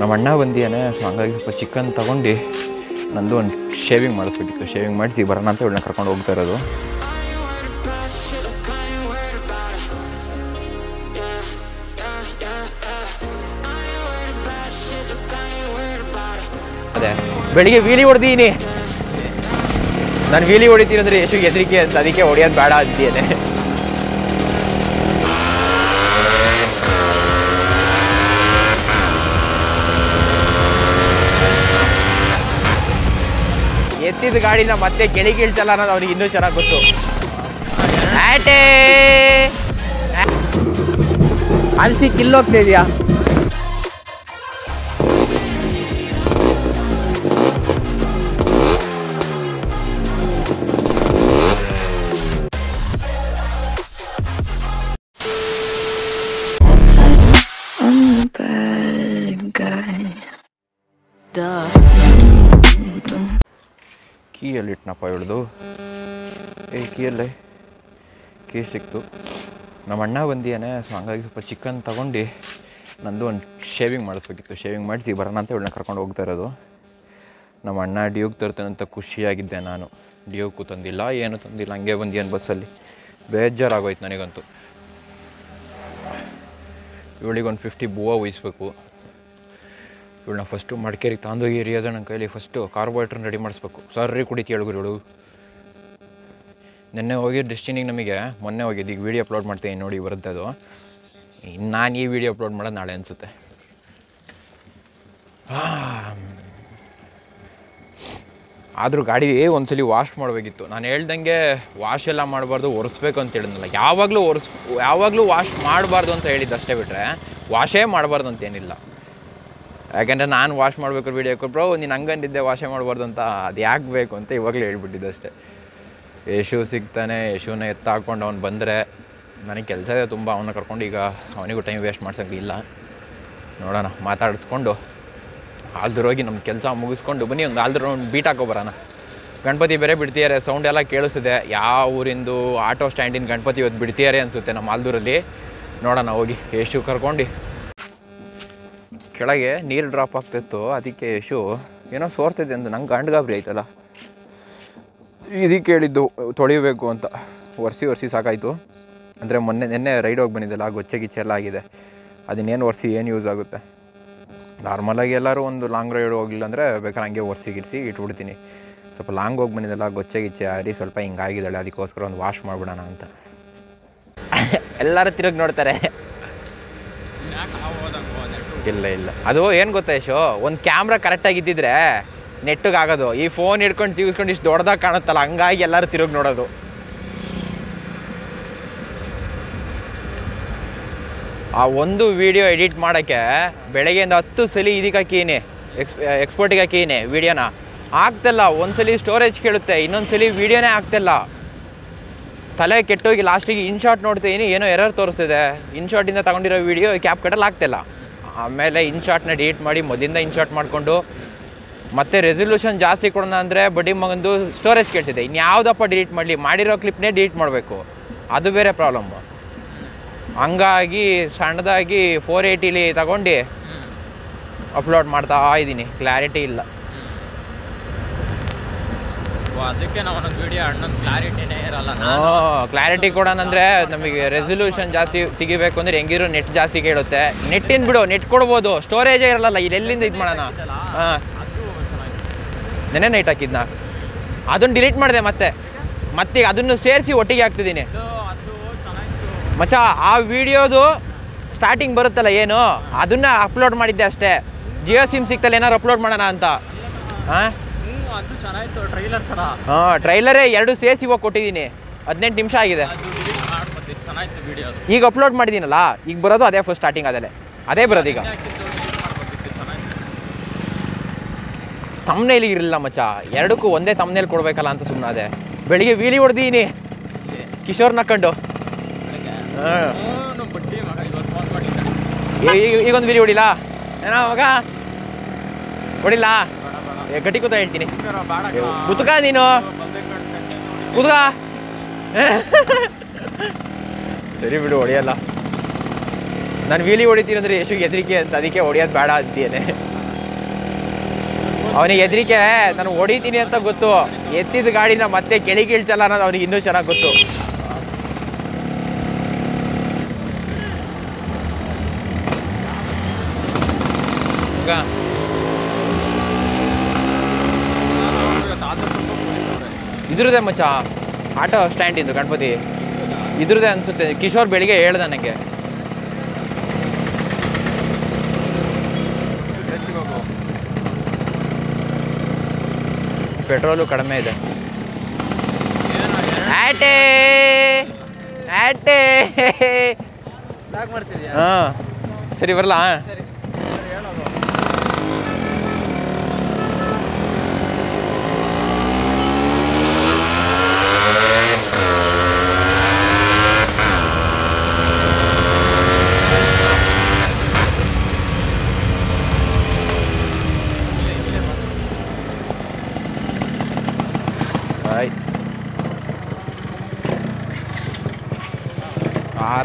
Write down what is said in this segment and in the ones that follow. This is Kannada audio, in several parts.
ನಮ್ಮ ಅಣ್ಣ ಬಂದಿಯಾನೆ ಸೊ ಹಂಗಾಗಿ ಸ್ವಲ್ಪ ಚಿಕನ್ ತಗೊಂಡು ನಂದು ಒಂದು ಶೇವಿಂಗ್ ಮಾಡಿಸ್ಬೇಕಿತ್ತು. ಶೇವಿಂಗ್ ಮಾಡಿಸಿ ಬರೋಣ ಅಂತ ಇವಳನ್ನ ಕರ್ಕೊಂಡು ಹೋಗ್ತಾ ಇರೋದು. ಅದೇ, ಬೆಳಿಗ್ಗೆ ವೀಲಿ ಹೊಡೆದೀನಿ. ನಾನು ವೀಲಿ ಹೊಡಿತೀನಿ ಅಂದರೆ ಎಷ್ಟು ಹೆದರಿಕೆ ಅಂತ, ಅದಕ್ಕೆ ಹೊಡಿಯೋದು ಬೇಡ ಅಂತೀಯನೆ ಎತ್ತಿದ ಗಾಡಿನ ಮತ್ತೆ ಕೆಳಗೆ ಇಳ್ಸಲ್ಲ ಅನ್ನೋದು ಅವ್ರಿಗೆ ಇನ್ನೂ ಚೆನ್ನಾಗಿ ಗೊತ್ತು. ಆಟೇ! ಇದೆಯಾ? ಕೀಯಲ್ಲಿ ಇಟ್ನಪ್ಪ ಇವಳ್ದು. ಏ, ಕೀಯಲ್ಲೇ. ಕೀ ಸಿಕ್ತು. ನಮ್ಮ ಅಣ್ಣ ಬಂದಿಯಾನೆ, ಸೊ ಹಂಗಾಗಿ ಸ್ವಲ್ಪ ಚಿಕನ್ ತಗೊಂಡು ನಂದು ಒಂದು ಶೇವಿಂಗ್ ಮಾಡಿಸ್ಬೇಕಿತ್ತು. ಶೇವಿಂಗ್ ಮಾಡಿಸಿ ಬರೋಣ ಅಂತ ಇವಳನ್ನ ಕರ್ಕೊಂಡು ಹೋಗ್ತಾ ಇರೋದು. ನಮ್ಮ ಅಣ್ಣ ಡಿಯೋಗ್ ತರ್ತಾನಂತ ಖುಷಿಯಾಗಿದ್ದೆ ನಾನು. ಡ್ಯೂಕು ತಂದಿಲ್ಲ, ಏನು ತಂದಿಲ್ಲ. ಹಂಗೆ ಬಂದಿಯನ್ ಬಸ್ಸಲ್ಲಿ. ಬೇಜಾರಾಗೋಯ್ತು ನನಗಂತೂ. ಇವಳಿಗೊಂದು ಫಿಫ್ಟಿ ಬೂವ ಉಯಿಸ್ಬೇಕು. ಇವಳನ್ನ ಫಸ್ಟು ಮಡಿಕೇರಿಗೆ ತಾಂದೋಗಿ ಎರಿಯೋದು ನನ್ನ ಕೈಲಿ ಫಸ್ಟು ಕಾರ್ಬೋಹೈಡ್ರೇಟ್ ರೆಡಿ ಮಾಡಿಸ್ಬೇಕು. ಸರ್ರಿ ಕುಡಿತಿ ಇವಳು. ನಿನ್ನೆ ಹೋಗಿ ಡೆಸ್ಟಿನಿಗೆ ನಮಗೆ, ಮೊನ್ನೆ ಹೋಗಿದ್ದು ಈಗ ವೀಡಿಯೋ ಅಪ್ಲೋಡ್ ಮಾಡ್ತೀನಿ ನೋಡಿ ಬರುತ್ತೆ ಅದು ಇನ್ನು ನಾನು ಈ ವಿಡಿಯೋ ಅಪ್ಲೋಡ್ ಮಾಡೋದು ನಾಳೆ ಅನಿಸುತ್ತೆ. ಆದರೂ ಗಾಡಿ ಒಂದ್ಸಲಿ ವಾಶ್ ಮಾಡಬೇಕಿತ್ತು. ನಾನು ಹೇಳ್ದಂಗೆ ವಾಶ್ ಎಲ್ಲ ಮಾಡಬಾರ್ದು, ಒರೆಸ್ಬೇಕು ಅಂತ ಹೇಳಿದ್ನಲ್ಲ. ಯಾವಾಗಲೂ ಒರೆಸ್, ಯಾವಾಗಲೂ ವಾಶ್ ಮಾಡಬಾರ್ದು ಅಂತ ಹೇಳಿದ್ದು ಅಷ್ಟೇ ಬಿಟ್ಟರೆ ವಾಶೇ ಮಾಡಬಾರ್ದು ಅಂತೇನಿಲ್ಲ ಯಾಕೆಂದರೆ ನಾನು ವಾಶ್ ಮಾಡಬೇಕು ವೀಡಿಯೋ ಬ್ರೋ ನೀನು ಹಂಗಂದಿದ್ದೆ ವಾಶೇ ಮಾಡಬಾರ್ದು ಅಂತ ಅದು ಯಾಕೆ ಬೇಕು ಅಂತ ಇವಾಗಲೇ ಹೇಳ್ಬಿಟ್ಟಿದ್ದೆ ಅಷ್ಟೇ. ಯಶು ಸಿಗ್ತಾನೆ ಯಶುನ ಎತ್ತ ಹಾಕ್ಕೊಂಡು ಅವ್ನು ಬಂದರೆ. ನನಗೆ ಕೆಲಸ ಇದೆ ತುಂಬ ಅವನ್ನ ಕರ್ಕೊಂಡು ಈಗ ಅವನಿಗೂ ಟೈಮ್ ವೇಸ್ಟ್ ಮಾಡ್ಸೋಕ್ಕಿಲ್ಲ ನೋಡೋಣ, ಮಾತಾಡಿಸ್ಕೊಂಡು ಆಲ್ದ್ರೋಗಿ ನಮ್ಮ ಕೆಲಸ ಮುಗಿಸ್ಕೊಂಡು ಬನ್ನಿ, ಒಂದು ಆಲ್ದ್ರ ಒಂದು ಬೀಟ್ ಹಾಕೋಬರೋಣ ಗಣಪತಿ ಬೇರೆ ಬಿಡ್ತಿದ್ದಾರೆ ಸೌಂಡ್ ಎಲ್ಲ ಕೇಳಿಸಿದೆ ಯಾವ ಊರಿಂದು ಆಟೋ ಸ್ಟ್ಯಾಂಡಿನ ಗಣಪತಿ ಇವತ್ತು ಬಿಡ್ತಿದ್ದಾರೆ ಅನಿಸುತ್ತೆ ನಮ್ಮ ಆಲ್ದೂರಲ್ಲಿ. ನೋಡೋಣ, ಹೋಗಿ. ಯಶು ಕರ್ಕೊಂಡು ಕೆಳಗೆ ನೀರು ಡ್ರಾಪ್ ಆಗ್ತಿತ್ತು ಅದಕ್ಕೆ ಯಶು ಏನೋ ಸೋರ್ತಿದೆ ಅಂತ ನಂಗೆ ಗಂಡು ಗಾಬರಿ ಆಯ್ತಲ್ಲ. ಇದಕ್ಕೆ ಹೇಳಿದ್ದು ತೊಳಿಬೇಕು ಅಂತ. ಒರೆಸಿ ಒರೆಸಿ ಸಾಕಾಯಿತು. ಅಂದರೆ ಮೊನ್ನೆ ನಿನ್ನೆ ರೈಡ್ ಹೋಗಿ ಬಂದಿದ್ದಲ್ಲ ಗೊಚ್ಚೆ ಗಿಚ್ಚೆ ಎಲ್ಲ ಆಗಿದೆ. ಅದನ್ನೇನು ಒರೆಸಿ ಏನು ಯೂಸ್ ಆಗುತ್ತೆ? ನಾರ್ಮಲಾಗಿ ಎಲ್ಲರೂ ಒಂದು ಲಾಂಗ್ ರೈಡ್ ಹೋಗಿಲ್ಲ ಅಂದರೆ ಬೇಕಾದ್ರೆ ಹಂಗೆ ಒರೆಸಿ ಗಿರಿಸಿ ಇಟ್ಬಿಡ್ತೀನಿ ಸ್ವಲ್ಪ ಲಾಂಗ್ ಹೋಗಿ ಬಂದಿದ್ದಲ್ಲ ಗೊಚ್ಚೆ ಗಿಚ್ಚೆ ಆರಿ ಸ್ವಲ್ಪ ಹಿಂಗಾಗಿದ್ದಾಳೆ ಅದಕ್ಕೋಸ್ಕರ ಒಂದು ವಾಶ್ ಮಾಡಿಬಿಡೋಣ ಅಂತ. ಎಲ್ಲರೂ ತಿರುಗಿ ನೋಡ್ತಾರೆ. ಇಲ್ಲ ಇಲ್ಲ. ಅದು ಏನು ಗೊತ್ತಾ, ಯಶು? ಒಂದು ಕ್ಯಾಮ್ರಾ ಕರೆಕ್ಟಾಗಿ ಇದ್ದಿದ್ರೆ ನೆಟ್ಟಿಗೆ ಆಗೋದು. ಈ ಫೋನ್ ಹಿಡ್ಕೊಂಡು ತಿಗಿಸ್ಕೊಂಡು ಇಷ್ಟು ದೊಡ್ಡದಾಗ ಕಾಣುತ್ತಲ್ಲ, ಹಂಗಾಗಿ ಎಲ್ಲರೂ ತಿರುಗಿ ನೋಡೋದು. ಆ ಒಂದು ವಿಡಿಯೋ ಎಡಿಟ್ ಮಾಡೋಕ್ಕೆ ಬೆಳಗ್ಗೆಯಿಂದ ಹತ್ತು ಸಲ ಇದಕ್ಕೆ ಹಾಕೀನಿ ಎಕ್ಸ್ ಎಕ್ಸ್ಪೋರ್ಟಿಗೆ ಹಾಕೀನಿ ವಿಡಿಯೋನ ಆಗ್ತಿಲ್ಲ ಒಂದ್ಸಲಿ ಸ್ಟೋರೇಜ್ ಕೇಳುತ್ತೆ ಇನ್ನೊಂದ್ಸಲಿ ವಿಡಿಯೋನೇ ಆಗ್ತಿಲ್ಲ. ತಲೆ ಕೆಟ್ಟೋಗಿ ಲಾಸ್ಟಿಗೆ ಇನ್ಶಾಟ್ ನೋಡ್ತೀನಿ, ಏನೋ ಎರರ್ ತೋರಿಸ್ತಿದೆ. ಇನ್ಶಾಟಿಂದ ತಗೊಂಡಿರೋ ವಿಡಿಯೋ ಕ್ಯಾಪ್ ಕಟ್ಟಲ್ಲಿ ಆಗ್ತಿಲ್ಲ. ಆಮೇಲೆ ಇನ್ ಶಾರ್ಟ್ನ ಡಿಲೀಟ್ ಮಾಡಿ ಮೊದಲಿಂದ ಇನ್ ಶಾರ್ಟ್ ಮಾಡಿಕೊಂಡು ಮತ್ತೆ ರೆಸೊಲ್ಯೂಷನ್ ಜಾಸ್ತಿ ಕೊಡೋಣ ಅಂದರೆ ಬಡ್ಡಿ ಮಗಂದು ಸ್ಟೋರೇಜ್ ಕೇಳ್ತಿದೆ ಇನ್ಯಾವುದಪ್ಪ ಡಿಲೀಟ್ ಮಾಡಲಿ? ಮಾಡಿರೋ ಕ್ಲಿಪ್ನೇ ಡಿಲೀಟ್ ಮಾಡಬೇಕು. ಅದು ಬೇರೆ ಪ್ರಾಬ್ಲಮ್ಮು ಹಂಗಾಗಿ ಸಣ್ಣದಾಗಿ ಫೋರ್ ಏಯ್ಟಿಲಿ ತಗೊಂಡು ಅಪ್ಲೋಡ್ ಮಾಡ್ತಾ ಇದ್ದೀನಿ ಕ್ಲಾರಿಟಿ ಇಲ್ಲ. ಅದಕ್ಕೆ ನಾವು ಒಂದೊಂದು ವಿಡಿಯೋ ಅಣ್ಣನ ಕ್ಲಾರಿಟಿನೇ ಇರಲ್ಲ. ಕ್ಲಾರಿಟಿ ಕೊಡೋಣಂದ್ರೆ ನಮಗೆ ರೆಸೊಲ್ಯೂಷನ್ ಜಾಸ್ತಿ ತೆಗಿಬೇಕು ಅಂದ್ರೆ ಹೆಂಗಿರೋ ನೆಟ್ ಜಾಸ್ತಿ ಕೇಳುತ್ತೆ. ನೆಟ್ಟಿನ ಬಿಡು ನೆಟ್ ಕೊಡ್ಬೋದು. ಸ್ಟೋರೇಜೇ ಇರಲ್ಲ ಇಲ್ಲಿ ಎಲ್ಲಿಂದ ಇದು ಮಾಡೋಣ? ಹಾಂ. ನೆನೆ ನೈಟ್ ಹಾಕಿದ್ನ? ಅದನ್ನು ಡಿಲೀಟ್ ಮಾಡಿದೆ ಮತ್ತೆ. ಮತ್ತೆ ಅದನ್ನು ಸೇರಿಸಿ ಒಟ್ಟಿಗೆ ಹಾಕ್ತಿದ್ದೀನಿ. ಮಚ್ಚ ಆ ವಿಡಿಯೋದು ಸ್ಟಾರ್ಟಿಂಗ್ ಬರುತ್ತಲ್ಲ ಏನು? ಅದನ್ನ ಅಪ್ಲೋಡ್ ಮಾಡಿದ್ದೆ ಅಷ್ಟೇ. ಜಿಯೋ ಸಿಮ್ ಸಿಕ್ತಲ್ಲ ಏನಾರು ಅಪ್ಲೋಡ್ ಮಾಡೋಣ ಅಂತ. ಹಾಂ? ಅದು ಚೆನ್ನಾಗಿತ್ತು ಟ್ರೈಲರ್ ಥರ. ಹಾಂ ಟ್ರೈಲರೇ ಎರಡು ಸೇರಿಸಿ ಇವಾಗ ಕೊಟ್ಟಿದ್ದೀನಿ. ಹದಿನೆಂಟು ನಿಮಿಷ ಆಗಿದೆ. ಚೆನ್ನಾಗಿತ್ತು ವಿಡಿಯೋ ಈಗ ಅಪ್ಲೋಡ್ ಮಾಡಿದ್ದೀನಲ್ಲ ಈಗ ಬರೋದು ಅದೇ ಫಸ್ಟ್ ಸ್ಟಾರ್ಟಿಂಗ್ ಅದಲ್ಲೇ ಅದೇ ಬರೋದು ಈಗ. ತಮ್ನೇಲಿ ಇರಲಿಲ್ಲ ಮಚ್ಚ. ಎರಡಕ್ಕೂ ಒಂದೇ ತಮ್ನೇಲಿ ಕೊಡ್ಬೇಕಲ್ಲ ಅಂತ ಸುಮ್ಮನೆ ಅದೇ ಬೆಳಿಗ್ಗೆ ವೀಲಿ ಹೊಡೆದೀನಿ. ಕಿಶೋರ್ ನಕ್ಕೊಂಡು ಈಗೊಂದು ವೀಲಿ ಹೊಡಿಲ್ಲ ಏನೋ ಮಗ? ಹೊಡಿಲ್ಲ ಗಟ್ಟಿ ಕೂತ ಹೇಳ್ತೀನಿ. ಕುತ್ಕ ನೀನು. ಕುತ್ಕ. ಸರಿ ಬಿಡು ಹೊಡಿಯಲ್ಲ. ನಾನು ವೀಲಿ ಹೊಡಿತೀನಿ ಅಂದರೆ ಯಶು ಹೆದರಿಕೆ ಅಂತ ಅದಕ್ಕೆ ಹೊಡಿಯೋದು ಬೇಡ ಅಂತೀನಿ. ಅವನಿಗೆ ಹೆದರಿಕೆ ನಾನು ಹೊಡಿತೀನಿ ಅಂತ ಗೊತ್ತು. ಎತ್ತಿದ ಗಾಡಿನ ಮತ್ತೆ ಕೆಳಗೆ ಇಳ್ಸಲ್ಲ ಅನ್ನೋದು ಅವ್ನಿಗೆ ಇನ್ನೂ ಚೆನ್ನಾಗಿ ಗೊತ್ತು. ಈಗ ಇದ್ರದೇ ಮಚ್ಚ ಆಟೋ ಸ್ಟ್ಯಾಂಡ್ ಇದು ಗಣಪತಿ. ಇದ್ರದೇ ಅನ್ಸುತ್ತೆ ಕಿಶೋರ್ ಬೆಳಿಗ್ಗೆ ಹೇಳ್ದ ನನಗೆ ಪೆಟ್ರೋಲು ಕಡಿಮೆ ಇದೆ. ಆಟೆ ಆಟೆ. ಹಾಂ. ಸರಿ ಬರಲ್ಲ ಸರಿ ಆಯ್ತು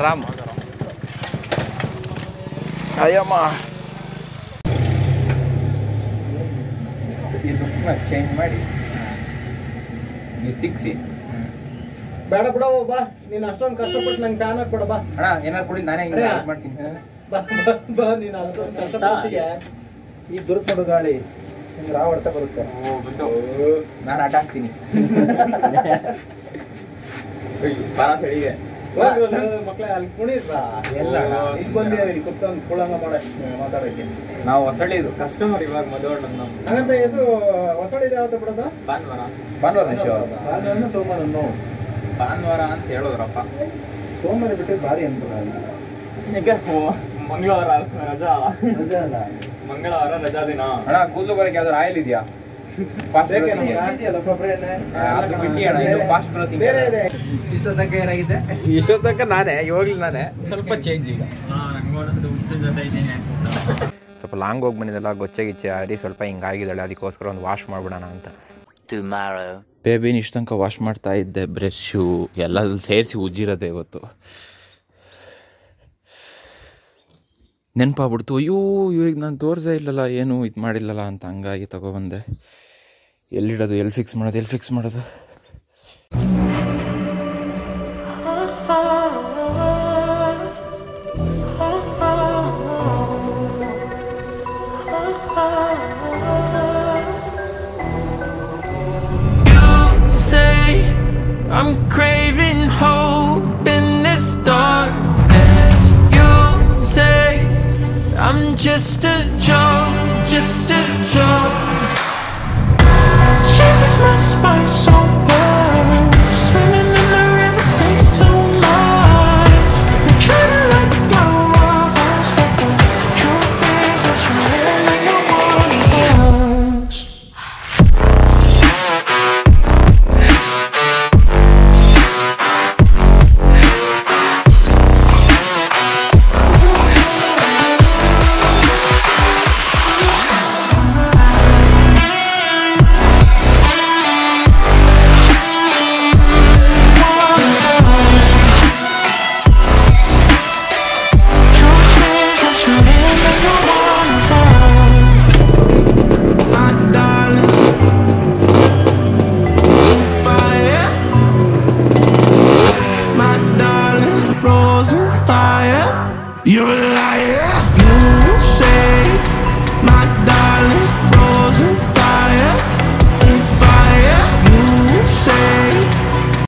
ಆರಾಮ್ Ayo ಚೇಂಜ್ ಮಾಡಿ. ತಿಕ್ಸಿ. ಬೇಡ ಬಿಡ ಬಾ. ನೀನ್ ಅಷ್ಟೊಂದು ಕಷ್ಟಪಟ್ಟು ನಂಗೆ ಫ್ಯಾನ್ ಹಾಕ್ಬಿಡ ಬಾ. ಅಣ್ಣ ಏನಾರು ಕೊಡಿ ನಾನೇ ಹಿಂಗೆ ಮಾಡ್ತೀನಿ. ಬಾ ಬಾ, ಬಾ ನೀನ್ ಅಷ್ಟೊಂದು ಕಷ್ಟಪಟ್ಟಿಗೆ. ಈಗ ಬರುತ್ತೆ ನೋಡು ಗಾಳಿ ಹಿಂಗ್ ರಾವ್ ಹೊಡ್ತಾ ಬರುತ್ತೆ ನಾನು ಆಟ ಹಾಕ್ತೀನಿ ಬಾರ ಸಳಿಗೆ ನಾವು ಹೊಸಳ್ಳಿ ಇದು. ಕಸ್ಟಮರ್ ಇವಾಗ ಮದುವೆ ನಮ್ಮ ಹಂಗಂತ ಹೆಸರು ಯಾವತ್ತ ಬಿಡೋದು? ಭಾನುವಾರ. ಭಾನುವಾರ ಶೋ ಸೋಮವಾರ ಭಾನುವಾರ ಅಂತ ಹೇಳಿದ್ರಪ್ಪ. ಸೋಮವಾರ ಬಿಟ್ಟರೆ ಭಾರಿ ಅನುಕೂಲ ಮಂಗಳವಾರ ರಜಾ. ರಜಾ ಅಲ್ಲ? ಮಂಗಳವಾರ ರಜಾ ದಿನ. ಅಣ್ಣ ಕೂದಲು ಬರಕ್ಕೆ ಯಾವ್ದಾದ್ರು ಆಯಿಲ್ ಇದೆಯಾ? ಇಷ್ಟೊತ್ತಂಕ ನಾನೇ ಇವಾಗ್ಲೂ ನಾನೇ. ಸ್ವಲ್ಪ ಚೇಂಜ್ ಈಗ. ಸ್ವಲ್ಪ ಲಾಂಗ್ ಹೋಗಿ ಬಂದಿದ್ದಲ್ಲ ಗೊಚ್ಚೆ ಗಿಚ್ಚೆ ಆಡಿ ಸ್ವಲ್ಪ ಹಿಂಗಾಗಿದ್ದಾಳೆ ಅದಕ್ಕೋಸ್ಕರ ಒಂದು ವಾಶ್ ಮಾಡ್ಬಿಡೋಣ ಅಂತ. ಬೇಬಿನ ಇಷ್ಟು ತನಕ ವಾಶ್ ಮಾಡ್ತಾ ಇದ್ದೆ ಬ್ರಷು ಎಲ್ಲ ಸೇರಿಸಿ ಉಜ್ಜಿರೋದೆ ಇವತ್ತು. ನೆನಪಾಗ್ಬಿಡ್ತು ಅಯ್ಯೋ ಇವ್ರಿಗೆ ನಾನು ತೋರಿಸೇ ಇಲ್ಲಲ್ಲ ಏನು ಇದು ಮಾಡಿಲ್ಲಲ್ಲ ಅಂತ ಹಂಗಾಗಿ ತಗೊಬಂದೆ. ಎಲ್ಲಿಡೋದು ಎಲ್ಲಿ ಫಿಕ್ಸ್ ಮಾಡೋದು ಎಲ್ಲಿ ಫಿಕ್ಸ್ ಮಾಡೋದು You say I'm craving hope in this darkness. You say I'm just a joke, just a joke. Christmas, my soul. You're